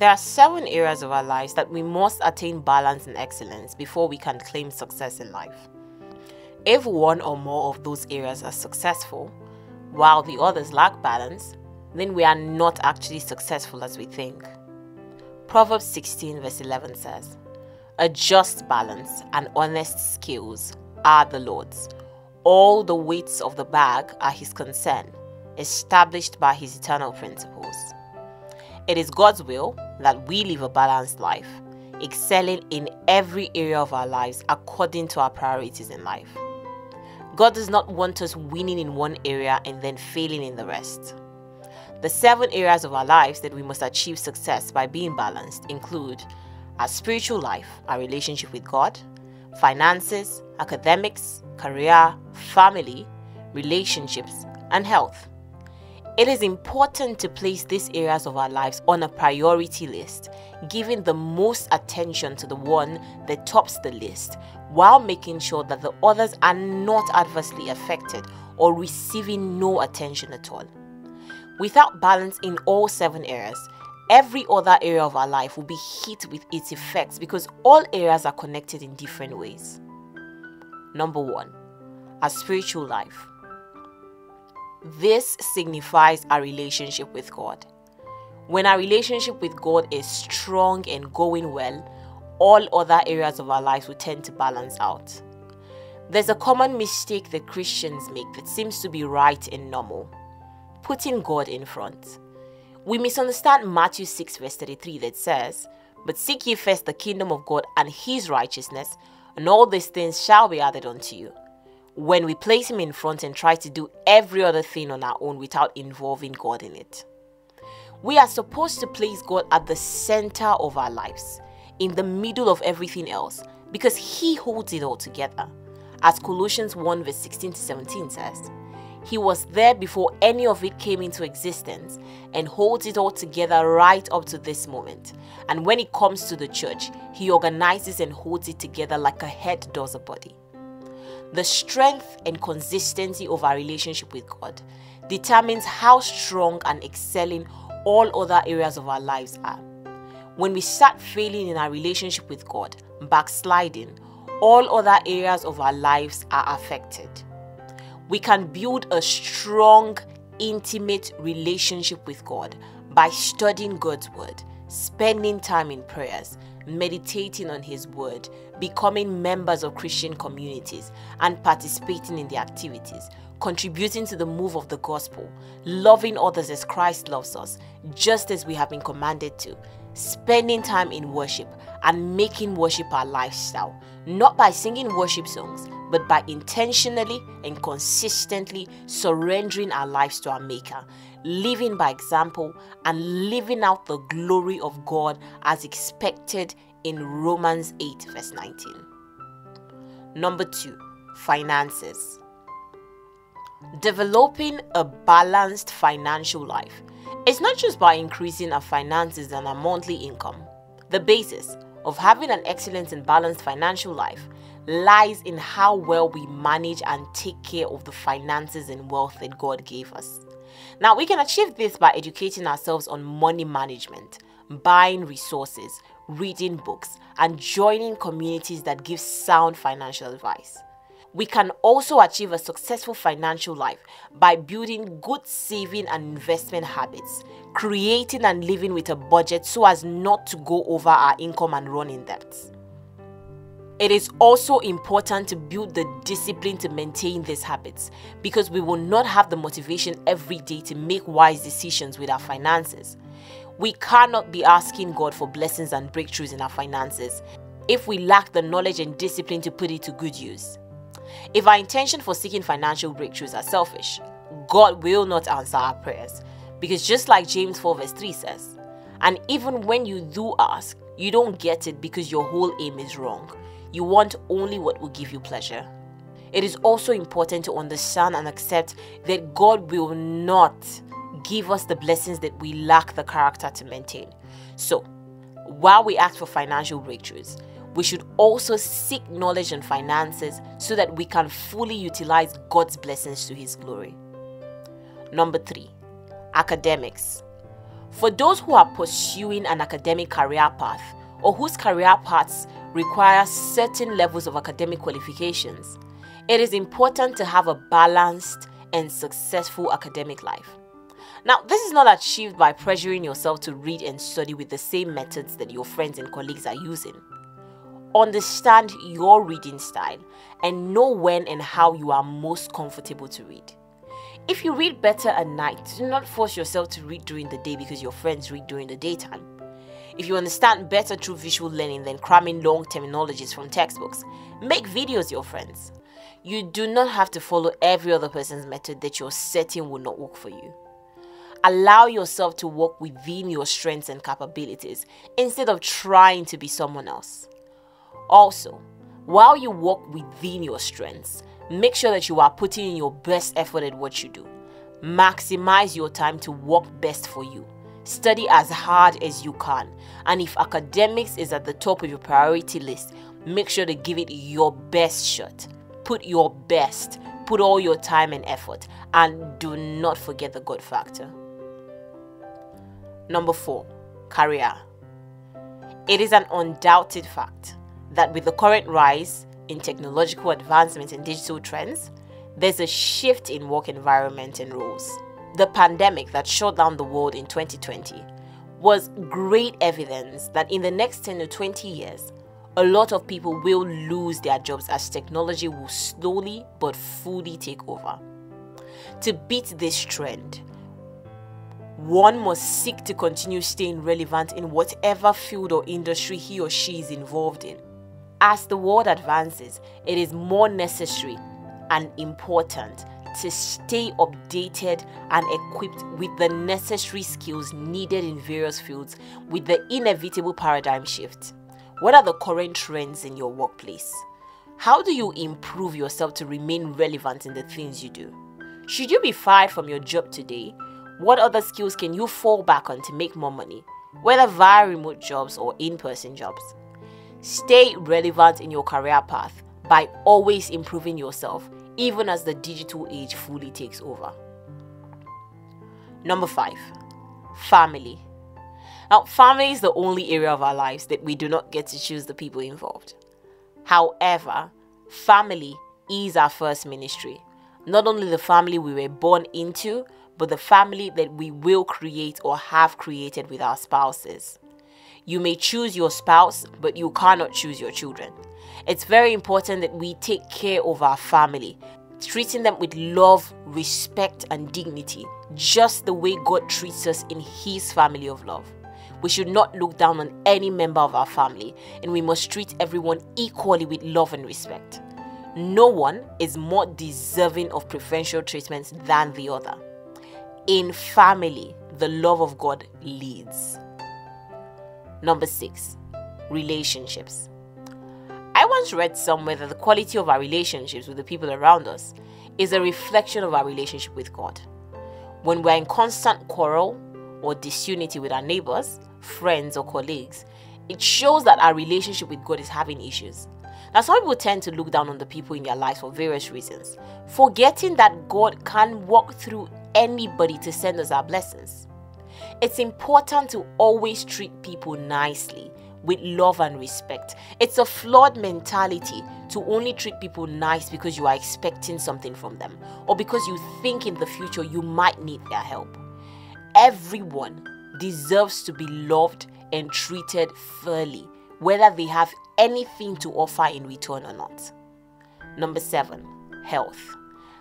There are seven areas of our lives that we must attain balance and excellence before we can claim success in life. If one or more of those areas are successful, while the others lack balance, then we are not actually successful as we think. Proverbs 16, verse 11 says, A just balance and honest scales are the Lord's. All the weights of the bag are His concern, established by His eternal principles. It is God's will that we live a balanced life, excelling in every area of our lives according to our priorities in life. God does not want us winning in one area and then failing in the rest. The seven areas of our lives that we must achieve success by being balanced include our spiritual life, our relationship with God, finances, academics, career, family, relationships, and health. It is important to place these areas of our lives on a priority list, giving the most attention to the one that tops the list, while making sure that the others are not adversely affected or receiving no attention at all. Without balance in all seven areas, every other area of our life will be hit with its effects because all areas are connected in different ways. Number one, our spiritual life. This signifies our relationship with God. When our relationship with God is strong and going well, all other areas of our lives will tend to balance out. There's a common mistake that Christians make that seems to be right and normal putting God in front. We misunderstand Matthew 6, verse 33 that says, But seek ye first the kingdom of God and his righteousness, and all these things shall be added unto you when we place Him in front and try to do every other thing on our own without involving God in it. We are supposed to place God at the center of our lives, in the middle of everything else, because He holds it all together. As Colossians 1 verse 16 to 17 says, He was there before any of it came into existence and holds it all together right up to this moment. And when it comes to the church, He organizes and holds it together like a head does a body. The strength and consistency of our relationship with God determines how strong and excelling all other areas of our lives are. When we start failing in our relationship with God, backsliding, all other areas of our lives are affected. We can build a strong, intimate relationship with God by studying God's Word, spending time in prayers, meditating on His Word, becoming members of Christian communities, and participating in the activities, contributing to the move of the gospel, loving others as Christ loves us, just as we have been commanded to, spending time in worship, and making worship our lifestyle, not by singing worship songs, but by intentionally and consistently surrendering our lives to our Maker, living by example, and living out the glory of God as expected in Romans 8, verse 19. Number two, finances. Developing a balanced financial life is not just by increasing our finances and our monthly income. The basis of having an excellent and balanced financial life lies in how well we manage and take care of the finances and wealth that God gave us. Now, we can achieve this by educating ourselves on money management, buying resources, reading books, and joining communities that give sound financial advice. We can also achieve a successful financial life by building good saving and investment habits, creating and living with a budget so as not to go over our income and run in debts. It is also important to build the discipline to maintain these habits because we will not have the motivation every day to make wise decisions with our finances. We cannot be asking God for blessings and breakthroughs in our finances if we lack the knowledge and discipline to put it to good use. If our intention for seeking financial breakthroughs are selfish, God will not answer our prayers because just like James 4 verse 3 says, and even when you do ask, you don't get it because your whole aim is wrong. You want only what will give you pleasure. It is also important to understand and accept that God will not give us the blessings that we lack the character to maintain. So, while we ask for financial breakthroughs, we should also seek knowledge on finances so that we can fully utilize God's blessings to His glory. Number three, academics. For those who are pursuing an academic career path or whose career paths require certain levels of academic qualifications, it is important to have a balanced and successful academic life. Now, this is not achieved by pressuring yourself to read and study with the same methods that your friends and colleagues are using. Understand your reading style and know when and how you are most comfortable to read. If you read better at night, do not force yourself to read during the day because your friends read during the daytime. If you understand better through visual learning than cramming long terminologies from textbooks, make videos your friends. You do not have to follow every other person's method that your setting will not work for you. Allow yourself to work within your strengths and capabilities instead of trying to be someone else. Also, while you work within your strengths, make sure that you are putting in your best effort at what you do. Maximize your time to work best for you. Study as hard as you can. And if academics is at the top of your priority list, make sure to give it your best shot. Put your best, put all your time and effort, and do not forget the God factor. Number four, career. It is an undoubted fact that with the current rise in technological advancements and digital trends, there's a shift in work environment and roles. The pandemic that shut down the world in 2020 was great evidence that in the next 10 to 20 years, a lot of people will lose their jobs as technology will slowly but fully take over. To beat this trend, one must seek to continue staying relevant in whatever field or industry he or she is involved in. As the world advances, it is more necessary and important to stay updated and equipped with the necessary skills needed in various fields with the inevitable paradigm shift. What are the current trends in your workplace? How do you improve yourself to remain relevant in the things you do? Should you be fired from your job today? What other skills can you fall back on to make more money, whether via remote jobs or in person jobs? Stay relevant in your career path by always improving yourself, even as the digital age fully takes over. Number five, family. Now, family is the only area of our lives that we do not get to choose the people involved. However, family is our first ministry. Not only the family we were born into, but the family that we will create or have created with our spouses. You may choose your spouse, but you cannot choose your children. It's very important that we take care of our family, treating them with love, respect, and dignity, just the way God treats us in His family of love. We should not look down on any member of our family, and we must treat everyone equally with love and respect. No one is more deserving of preferential treatment than the other. In family, the love of God leads. Number six, relationships. I once read somewhere that the quality of our relationships with the people around us is a reflection of our relationship with God. When we're in constant quarrel or disunity with our neighbors, friends, or colleagues, it shows that our relationship with God is having issues. Now, some people tend to look down on the people in their lives for various reasons, forgetting that God can walk through anybody to send us our blessings. It's important to always treat people nicely with love and respect. It's a flawed mentality to only treat people nice because you are expecting something from them or because you think in the future you might need their help. Everyone deserves to be loved and treated fairly, whether they have anything to offer in return or not. Number seven, health.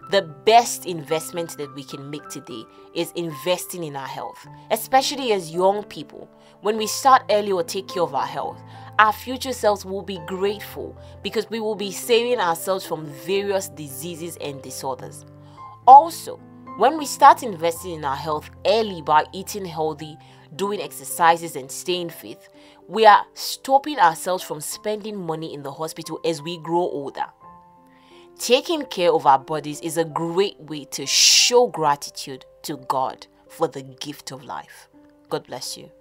The best investment that we can make today is investing in our health, especially as young people. When we start early or take care of our health, our future selves will be grateful because we will be saving ourselves from various diseases and disorders. Also, when we start investing in our health early by eating healthy, doing exercises, and staying fit, we are stopping ourselves from spending money in the hospital as we grow older. Taking care of our bodies is a great way to show gratitude to God for the gift of life. God bless you.